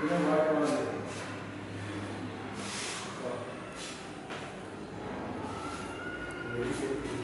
그냥 말만 해. 어. 네, 이렇게.